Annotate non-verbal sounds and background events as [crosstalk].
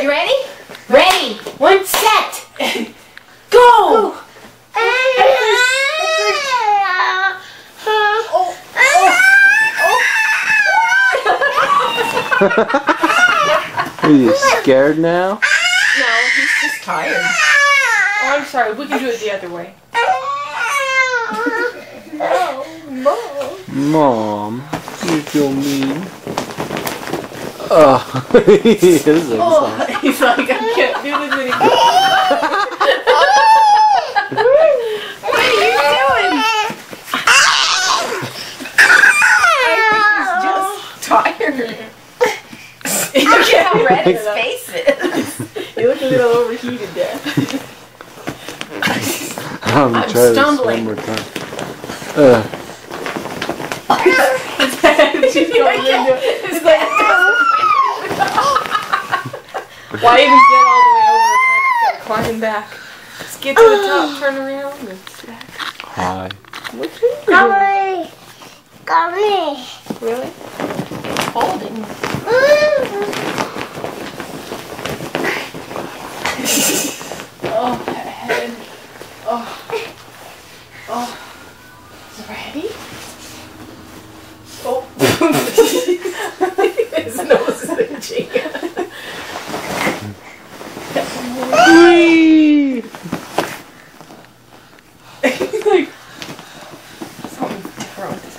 You ready? Ready. One set. Go. [laughs] Are you scared now? No, he's just tired. Oh, I'm sorry. We can do it the other way. Mom, Mom, you're so mean. Oh, this is Oh, he's like, I can't do this anymore. What are you doing? [laughs] He's just tired. Look at how red his face is. You look a little overheated there. I'm, I'm try stumbling. this one more time. Uh, [laughs] [laughs] She's going into Why even get all the way over there? just climb back? Let's get to the top, turn around, and snack. Hi. What are you doing? Gummy. Gummy. Really? It's holding. [laughs] oh, that head. Oh. Oh. Ready? throw